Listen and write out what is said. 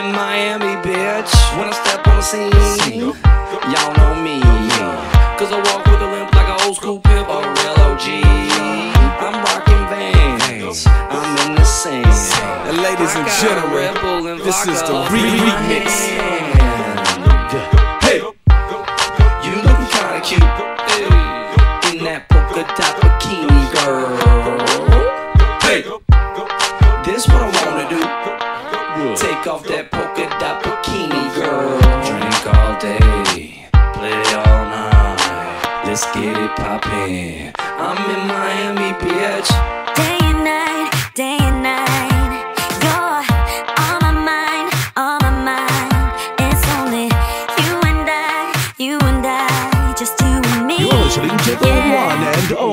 bitch. When I step on the scene, y'all know me. Cause I walk with a limp like an old school pimp or a real OG. I'm rocking vans, I'm in the scene. And ladies and I got a gentlemen, Red Bull and this is the up re- in my remix. Take off that polka dot bikini, girl. Drink all day, play all night. Let's get it poppin'. I'm in Miami, bitch. Day and night, day and night. You're on my mind, on my mind. It's only you and I, you and I, just you and me. you're listening to the Yeah. one and only